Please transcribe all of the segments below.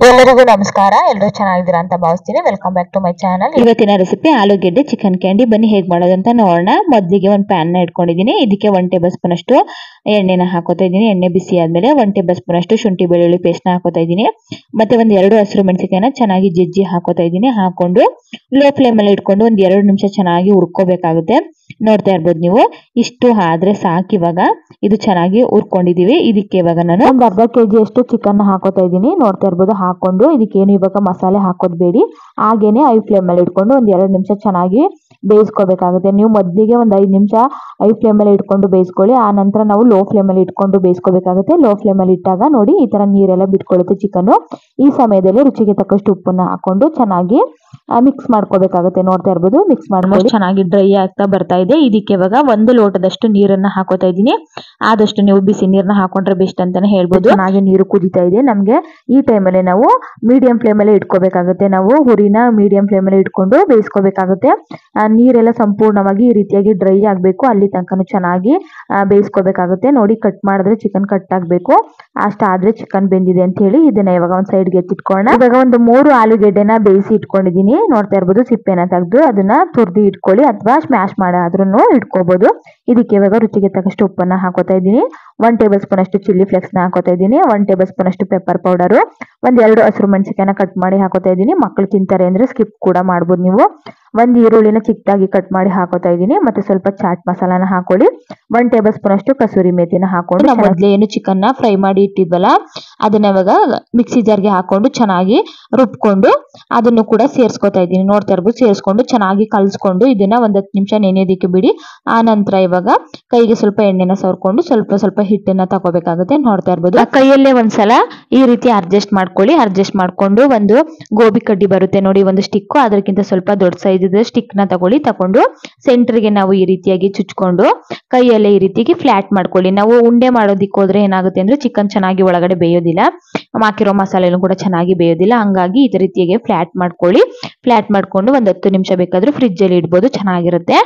ಎಲ್ಲರಿಗೂ ನಮಸ್ಕಾರ. ಎಲ್ಲರೂ ಚೆನ್ನಾಗಿದ್ದೀರಾ ಅಂತ ಭಾವಿಸ್ತೀನಿ. Welcome back to my channel ಇವತ್ತಿನ ರೆಸಿಪಿ ಆಲೂಗೆಡ್ಡೆ ಚಿಕನ್ ಕ್ಯಾಂಡಿ ಬನ್ನಿ, ಹೇಗೆ ಮಾಡೋದು ಅಂತ ನೋಡೋಣ. ಮೊದಲಿಗೆ ಒಂದು ಪ್ಯಾನ್ನ ಇಟ್ಕೊಂಡಿದ್ದೀನಿ. ಇದಕ್ಕೆ ಒನ್ ಟೇಬಲ್ ಸ್ಪೂನ್ ಅಷ್ಟು ಎಣ್ಣೆನ ಹಾಕೋತಾ ಇದ್ದೀನಿ. ಎಣ್ಣೆ ಬಿಸಿ ಆದ್ಮೇಲೆ ಒನ್ ಟೇಬಲ್ ಸ್ಪೂನ್ ಅಷ್ಟು ಶುಂಠಿ, ಬೆಳ್ಳುಳ್ಳಿ ಪೇಸ್ಟ್ನ ಹಾಕೋತಾ ಇದ್ದೀನಿ. ಮತ್ತೆ ಒಂದ್ ಎರಡು ಹಸಿರು ಮೆಣಸಿಕಾಯಿನ ಚೆನ್ನಾಗಿ ಜಜ್ಜಿ ಹಾಕೋತಾ ಇದ್ದೀನಿ. ಹಾಕೊಂಡು ಲೋ ಫ್ಲೇಮ್ ಅಲ್ಲಿ ಇಟ್ಕೊಂಡು ಒಂದ್ ಎರಡು ನಿಮಿಷ ಚೆನ್ನಾಗಿ ಹುರ್ಕೋಬೇಕಾಗುತ್ತೆ. ನೋಡ್ತಾ ಇರ್ಬೋದು ನೀವು. ಇಷ್ಟು ಆದ್ರೆ ಸಾಕು ಇವಾಗ. ಇದು ಚೆನ್ನಾಗಿ ಹುರ್ಕೊಂಡಿದೀವಿ. ಇದಕ್ಕೆ ಇವಾಗ ನಾನು ಒಂದು ಅರ್ಧ ಕೆ ಜಿ ಅಷ್ಟು ಚಿಕನ್ ಹಾಕೋತಾ ಇದ್ದೀನಿ. ನೋಡ್ತಾ ಇರ್ಬೋದು ಹಾಕೊಂಡು ಇದಕ್ಕೇನು ಇವಾಗ ಮಸಾಲೆ ಹಾಕೋದ್ಬೇಡಿ. ಹಾಗೇನೆ ಐ ಫ್ಲೇಮ್ ಅಲ್ಲಿ ಇಟ್ಕೊಂಡು ಒಂದು ಎರಡು ನಿಮಿಷ ಚೆನ್ನಾಗಿ ಬೇಯಿಸ್ಕೋಬೇಕಾಗುತ್ತೆ. ನೀವು ಮೊದಲಿಗೆ ಒಂದು ಐದು ನಿಮಿಷ ಐ ಫ್ಲೇಮ್ ಅಲ್ಲಿ ಇಟ್ಕೊಂಡು ಬೇಯಿಸ್ಕೊಳ್ಳಿ. ಆ ನಂತರ ನಾವು ಲೋ ಫ್ಲೇಮ್ ಅಲ್ಲಿ ಇಟ್ಕೊಂಡು ಬೇಯಿಸ್ಕೋಬೇಕಾಗುತ್ತೆ. ಲೋ ಫ್ಲೇಮ್ ಅಲ್ಲಿ ಇಟ್ಟಾಗ ನೋಡಿ ಈ ತರ ನೀರೆಲ್ಲ ಬಿಟ್ಕೊಳ್ಳುತ್ತೆ ಚಿಕನ್ ಈ ಸಮಯದಲ್ಲಿ ರುಚಿಗೆ ತಕ್ಕಷ್ಟು ಉಪ್ಪನ್ನ ಹಾಕೊಂಡು ಚೆನ್ನಾಗಿ ಮಿಕ್ಸ್ ಮಾಡ್ಕೋಬೇಕಾಗುತ್ತೆ. ನೋಡ್ತಾ ಇರ್ಬೋದು ಮಿಕ್ಸ್ ಮಾಡ್ಕೊಂಡು. ಚೆನ್ನಾಗಿ ಡ್ರೈ ಆಗ್ತಾ ಬರ್ತಾ ಇದೆ. ಇದಕ್ಕೆ ಇವಾಗ ಒಂದು ಲೋಟದಷ್ಟು ನೀರನ್ನ ಹಾಕೋತಾ ಇದ್ದೀನಿ. ಆದಷ್ಟು ನೀವು ಬಿಸಿ ನೀರನ್ನ ಹಾಕೊಂಡ್ರೆ ಬೆಸ್ಟ್ ಅಂತಾನೆ ಹೇಳ್ಬೋದು. ಚೆನ್ನಾಗಿ ನೀರು ಕುದೀತಾ ಇದೆ. ನಮಗೆ ಈ ಟೈಮಲ್ಲಿ ನಾವು ಮೀಡಿಯಂ ಫ್ಲೇಮ್ ಅಲ್ಲಿ ಇಟ್ಕೋಬೇಕಾಗುತ್ತೆ. ನಾವು ಹುರಿನ ಮೀಡಿಯಂ ಫ್ಲೇಮ್ ಅಲ್ಲಿ ಇಟ್ಕೊಂಡು ಬೇಯಿಸ್ಕೋಬೇಕಾಗುತ್ತೆ. ನೀರೆಲ್ಲ ಸಂಪೂರ್ಣವಾಗಿ ಈ ರೀತಿಯಾಗಿ ಡ್ರೈ ಆಗಬೇಕು. ಅಲ್ಲಿ ತನಕನೂ ಚೆನ್ನಾಗಿ ಬೇಯಿಸ್ಕೋಬೇಕಾಗುತ್ತೆ. ನೋಡಿ ಕಟ್ ಮಾಡಿದ್ರೆ ಚಿಕನ್ ಕಟ್ ಆಗಬೇಕು. ಅಷ್ಟಾದ್ರೆ ಚಿಕನ್ ಬೆಂದಿದೆ ಅಂತ ಹೇಳಿ ಇದನ್ನ ಇವಾಗ ಒಂದು ಸೈಡ್ಗೆ ಎತ್ತಿಟ್ಕೊಳ್ಳೋಣ. ಇವಾಗ ಒಂದು ಮೂರು ಆಲೂಗೆಡ್ಡೆನ ಬೇಯಿಸಿ ಇಟ್ಕೊಂಡಿದೀನಿ ನೋಡ್ತಾ ಇರ್ಬೋದು ಸಿಪ್ಪೆನ ತೆಗೆದು ಅದನ್ನ ತುರ್ದಿ ಇಟ್ಕೊಳ್ಳಿ ಅಥವಾ ಸ್ಮ್ಯಾಶ್ ಮಾಡಾದ್ರೂ ಇಟ್ಕೋಬಹುದು ಇದಕ್ಕೆ ಇವಾಗ ರುಚಿಗೆ ತಕ್ಕಷ್ಟು ಉಪ್ಪನ್ನ ಹಾಕೋತಾ ಇದ್ದೀನಿ. ಒನ್ ಟೇಬಲ್ ಸ್ಪೂನ್ ಅಷ್ಟು ಚಿಲ್ಲಿ ಫ್ಲೆಕ್ಸ್ನ ಹಾಕೋತಾ ಇದ್ದೀನಿ. ಒನ್ ಟೇಬಲ್ ಸ್ಪೂನ್ ಅಷ್ಟು ಪೆಪ್ಪರ್ ಪೌಡರ್ ಒಂದ್ ಎರಡು ಹಸಿರು ಮೆಣಸಿಕಾಯನ್ನ ಕಟ್ ಮಾಡಿ ಹಾಕೋತಾ ಇದ್ದೀನಿ. ಮಕ್ಕಳು ತಿಂತಾರೆ ಅಂದ್ರೆ ಸ್ಕಿಪ್ ಕೂಡ ಮಾಡ್ಬೋದು ನೀವು. ಒಂದ್ ಈರುಳ್ಳಿನ ಚಿಕ್ಕದಾಗಿ ಕಟ್ ಮಾಡಿ ಹಾಕೋತಾ ಇದ್ದೀನಿ. ಮತ್ತೆ ಸ್ವಲ್ಪ ಚಾಟ್ ಮಸಾಲಾನ ಹಾಕೊಳ್ಳಿ. ಒನ್ ಟೇಬಲ್ ಸ್ಪೂನ್ ಅಷ್ಟು ಕಸೂರಿ ಮೇಥಿನ ಹಾಕೊಂಡು ಮೊದಲೇ ಏನು ಚಿಕನ್ನ ಫ್ರೈ ಮಾಡಿ ಇಟ್ಟಿದ್ವಲ್ಲ, ಅದನ್ನ ಇವಾಗ ಮಿಕ್ಸಿ ಜಾರ್ಗೆ ಹಾಕೊಂಡು ಚೆನ್ನಾಗಿ ರುಬ್ಕೊಂಡು ಅದನ್ನು ಕೂಡ ಸೇರ್ಸ್ಕೊತಾ ಇದ್ದೀನಿ. ನೋಡ್ತಾ ಇರ್ಬೋದು, ಸೇರಿಸ್ಕೊಂಡು ಚೆನ್ನಾಗಿ ಕಲ್ಸ್ಕೊಂಡು ಇದನ್ನ ಒಂದ್ ಹತ್ತು ನಿಮಿಷ ನೆನೆಯೋದಕ್ಕೆ ಬಿಡಿ. ಆ ನಂತರ ಇವಾಗ ಕೈಗೆ ಸ್ವಲ್ಪ ಎಣ್ಣೆನ ಸವರ್ಕೊಂಡು ಸ್ವಲ್ಪ ಸ್ವಲ್ಪ ಹಿಟ್ಟನ್ನ ತಗೋಬೇಕಾಗುತ್ತೆ. ನೋಡ್ತಾ ಇರ್ಬೋದು. ಕೈಯಲ್ಲೇ ಒಂದ್ಸಲ ಈ ರೀತಿ ಅಡ್ಜಸ್ಟ್ ಮಾಡ್ಕೊಳ್ಳಿ. ಅಡ್ಜಸ್ಟ್ ಮಾಡ್ಕೊಂಡು ಒಂದು ಗೋಬಿ ಕಡ್ಡಿ ಬರುತ್ತೆ ನೋಡಿ, ಒಂದು ಸ್ಟಿಕ್ ಅದಕ್ಕಿಂತ ಸ್ವಲ್ಪ ದೊಡ್ಡ ಸೈಜ್ ಸ್ಟಿಕ್ನ ತಗೊಳ್ಳಿ ತಕೊಂಡು ಸೆಂಟರ್ಗೆ ನಾವು ಈ ರೀತಿಯಾಗಿ ಚುಚ್ಕೊಂಡು ಕೈಯಲ್ಲೇ ಈ ರೀತಿಯಾಗಿ ಫ್ಲಾಟ್ ಮಾಡ್ಕೊಳ್ಳಿ. ನಾವು ಉಂಡೆ ಮಾಡೋದಿಕ್ಕೆ ಹೋದ್ರೆ ಏನಾಗುತ್ತೆ ಅಂದ್ರೆ ಚಿಕನ್ ಚೆನ್ನಾಗಿ ಒಳಗಡೆ ಬೇಯೋದಿಲ್ಲ. ಹಾಕಿರೋ ಮಸಾಲೆನೂ ಕೂಡ ಚೆನ್ನಾಗಿ ಬೇಯೋದಿಲ್ಲ. ಹಂಗಾಗಿ ಇದೇ ರೀತಿಯಾಗಿ ಫ್ಲಾಟ್ ಮಾಡ್ಕೊಳ್ಳಿ. ಫ್ಲಾಟ್ ಮಾಡ್ಕೊಂಡು ಒಂದ್ ಹತ್ತು ನಿಮಿಷ ಬೇಕಾದ್ರೂ ಫ್ರಿಜ್ ಅಲ್ಲಿ ಇಡ್ಬೋದು. ಚೆನ್ನಾಗಿರುತ್ತೆ.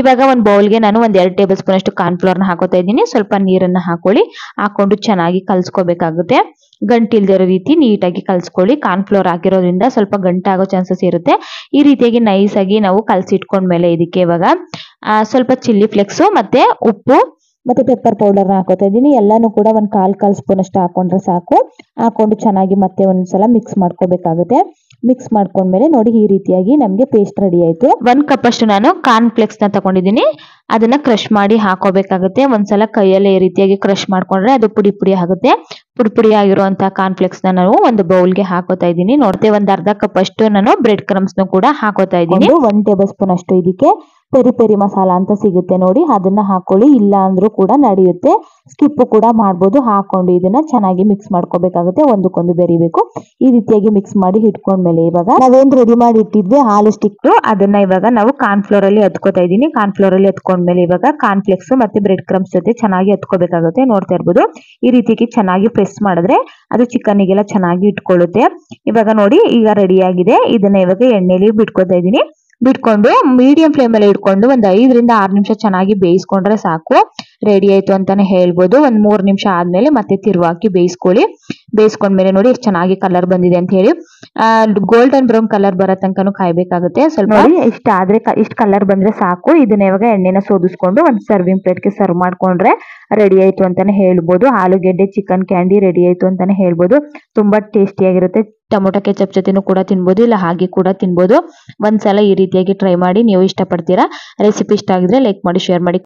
ಇವಾಗ ಒಂದು ಬೌಲ್ಗೆ ನಾನು ಒಂದ್ ಎರಡು ಟೇಬಲ್ ಸ್ಪೂನ್ ಅಷ್ಟು ಕಾರ್ನ್ಫ್ಲೋರ್ನ ಹಾಕೋತಾ ಇದ್ದೀನಿ. ಸ್ವಲ್ಪ ನೀರನ್ನ ಹಾಕೊಳ್ಳಿ. ಹಾಕೊಂಡು ಚೆನ್ನಾಗಿ ಕಲ್ಸ್ಕೋಬೇಕಾಗುತ್ತೆ. ಗಂಟಿಲ್ದಿರೋ ರೀತಿ ನೀಟಾಗಿ ಕಲ್ಸ್ಕೊಳ್ಳಿ. ಕಾರ್ನ್ಫ್ಲೋರ್ ಹಾಕಿರೋದ್ರಿಂದ ಸ್ವಲ್ಪ ಗಂಟಾಗೋ ಚಾನ್ಸಸ್ ಇರುತ್ತೆ. ಈ ರೀತಿಯಾಗಿ ನೈಸ್ ಆಗಿ ನಾವು ಕಲ್ಸಿಟ್ಕೊಂಡ್ಮೇಲೆ ಇದಕ್ಕೆ ಇವಾಗ ಸ್ವಲ್ಪ ಚಿಲ್ಲಿ ಫ್ಲೆಕ್ಸು ಮತ್ತೆ ಉಪ್ಪು ಮತ್ತೆ ಪೆಪ್ಪರ್ ಪೌಡರ್ ಹಾಕೋತಾ ಇದ್ದೀನಿ. ಎಲ್ಲಾನು ಕೂಡ ಒಂದ್ ಕಾಲ್ ಕಾಲ್ ಸ್ಪೂನ್ ಅಷ್ಟು ಹಾಕೊಂಡ್ರೆ ಸಾಕು. ಹಾಕೊಂಡು ಚೆನ್ನಾಗಿ ಮತ್ತೆ ಒಂದ್ಸಲ ಮಿಕ್ಸ್ ಮಾಡ್ಕೋಬೇಕಾಗುತ್ತೆ. ಮಿಕ್ಸ್ ಮಾಡ್ಕೊಂಡ್ಮೇಲೆ ನೋಡಿ ಈ ರೀತಿಯಾಗಿ ನಮಗೆ ಪೇಸ್ಟ್ ರೆಡಿ ಆಯ್ತು. ಒಂದು ಕಪ್ ಅಷ್ಟು ನಾನು ಕಾರ್ನ್ ಫ್ಲೆಕ್ಸ್ನ ತಗೊಂಡಿದ್ದೀನಿ. ಅದನ್ನ ಕ್ರಶ್ ಮಾಡಿ ಹಾಕೋಬೇಕಾಗುತ್ತೆ. ಒಂದ್ಸಲ ಕೈಯಲ್ಲಿ ಈ ರೀತಿಯಾಗಿ ಕ್ರಶ್ ಮಾಡ್ಕೊಂಡ್ರೆ ಅದು ಪುಡಿ ಪುಡಿ ಆಗುತ್ತೆ. ಪುಡಿ ಪುಡಿ ಆಗಿರುವಂತಹ ಕಾರ್ನ್ಫ್ಲೆಕ್ಸ್ನ ನಾವು ಒಂದು ಬೌಲ್ಗೆ ಹಾಕೋತಾ ಇದ್ದೀನಿ. ನೋಡ್ತೇವೆ ಒಂದ್ ಅರ್ಧ ಕಪ್ ಅಷ್ಟು ನಾನು ಬ್ರೆಡ್ ಕ್ರಮ್ಸ್ನ ಕೂಡ ಹಾಕೋತಾ ಇದ್ದೀನಿ. ಒಂದ್ ಟೇಬಲ್ ಸ್ಪೂನ್ ಅಷ್ಟು ಇದಕ್ಕೆ ಪೆರಿ ಪೆರಿ ಮಸಾಲ ಅಂತ ಸಿಗುತ್ತೆ ನೋಡಿ. ಅದನ್ನ ಹಾಕೊಳ್ಳಿ. ಇಲ್ಲ ಅಂದ್ರೂ ಕೂಡ ನಡೆಯುತ್ತೆ. ಸ್ಕಿಪ್ ಕೂಡ ಮಾಡ್ಬೋದು. ಹಾಕೊಂಡು ಇದನ್ನ ಚೆನ್ನಾಗಿ ಮಿಕ್ಸ್ ಮಾಡ್ಕೋಬೇಕಾಗುತ್ತೆ. ಒಂದಕ್ಕೊಂದು ಬೆರಿಬೇಕು. ಈ ರೀತಿಯಾಗಿ ಮಿಕ್ಸ್ ಮಾಡಿ ಇಟ್ಕೊಂಡ್ಮೇಲೆ ಇವಾಗ ನಾವೇನ್ ರೆಡಿ ಮಾಡಿ ಇಟ್ಟಿದ್ವಿ? ಹಾಲು ಸ್ಟಿಕ್ ಅದನ್ನ ಇವಾಗ ನಾವು ಕಾರ್ನ್ಫ್ಲೋರ್ ಅಲ್ಲಿ ಹತ್ಕೋತಾ ಇದೀನಿ ಕಾರ್ನ್ಫ್ಲೋರ್ ಅಲ್ಲಿ ಹತ್ಕೊಂಡ್ಮೇಲೆ ಇವಾಗ ಕಾನ್ಫ್ಲೆಕ್ಸ್ ಮತ್ತೆ ಬ್ರೆಡ್ ಕ್ರಮ್ಸ್ ಜೊತೆ ಚೆನ್ನಾಗಿ ಹತ್ಕೋಬೇಕಾಗುತ್ತೆ ನೋಡ್ತಾ ಇರ್ಬೋದು. ಈ ರೀತಿಗೆ ಚೆನ್ನಾಗಿ ಪ್ರೆಸ್ ಮಾಡಿದ್ರೆ ಅದು ಚಿಕನ್ ಗೆಲ್ಲ ಚೆನ್ನಾಗಿ ಇಟ್ಕೊಳ್ಳುತ್ತೆ. ಇವಾಗ ನೋಡಿ, ಈಗ ರೆಡಿ ಆಗಿದೆ. ಇದನ್ನ ಇವಾಗ ಎಣ್ಣೆಲಿ ಬಿಟ್ಕೋತಾ ಇದೀನಿ ಬಿಟ್ಕೊಂಡು ಮೀಡಿಯಂ ಫ್ಲೇಮ್ ಅಲ್ಲಿ ಇಟ್ಕೊಂಡು ಒಂದ್ ಐದರಿಂದ ಆರು ನಿಮಿಷ ಚೆನ್ನಾಗಿ ಬೇಯಿಸ್ಕೊಂಡ್ರೆ ಸಾಕು. ರೆಡಿ ಆಯ್ತು ಅಂತಾನೆ ಹೇಳ್ಬೋದು. ಒಂದ್ ಮೂರ್ ನಿಮಿಷ ಆದ್ಮೇಲೆ ಮತ್ತೆ ತಿರುವಾಕಿ ಬೇಯಿಸ್ಕೊಳ್ಳಿ. ಬೇಯಿಸ್ಕೊಂಡ್ಮೇಲೆ ನೋಡಿ ಎಷ್ಟು ಚೆನ್ನಾಗಿ ಕಲರ್ ಬಂದಿದೆ ಅಂತ ಹೇಳಿ. ಗೋಲ್ಡನ್ ಬ್ರೌನ್ ಕಲರ್ ಬರೋ ತನಕನು ಕಾಯ್ಬೇಕಾಗುತ್ತೆ. ಸ್ವಲ್ಪ ಇಷ್ಟ ಆದ್ರೆ ಇಷ್ಟ ಕಲರ್ ಬಂದ್ರೆ ಸಾಕು. ಇದನ್ನ ಇವಾಗ ಎಣ್ಣೆನ ಸೋದಿಸ್ಕೊಂಡು ಒಂದ್ ಸರ್ವಿಂಗ್ ಪ್ಲೇಟ್ಗೆ ಸರ್ವ್ ಮಾಡ್ಕೊಂಡ್ರೆ ರೆಡಿ ಆಯ್ತು ಅಂತಾನೆ ಹೇಳ್ಬೋದು. ಆಲೂಗೆಡ್ಡೆ ಚಿಕನ್ ಕ್ಯಾಂಡಿ ರೆಡಿ ಆಯ್ತು ಅಂತಾನೆ ಹೇಳ್ಬೋದು. ತುಂಬಾ ಟೇಸ್ಟಿಯಾಗಿರುತ್ತೆ ಟೊಮೊಟೊ ಕೆಚಪ್ ಜೊತೆನೂ ಕೂಡ ತಿನ್ಬೋದು. ಇಲ್ಲ, ಹಾಗೆ ಕೂಡ ತಿನ್ಬೋದು. ಒಂದ್ಸಲ ಈ ರೀತಿಯಾಗಿ ಟ್ರೈ ಮಾಡಿ ನೀವು ಇಷ್ಟಪಡ್ತೀರಾ. ರೆಸಿಪಿ ಇಷ್ಟ ಆಗಿದ್ರೆ ಲೈಕ್ ಮಾಡಿ ಶೇರ್ ಮಾಡಿ.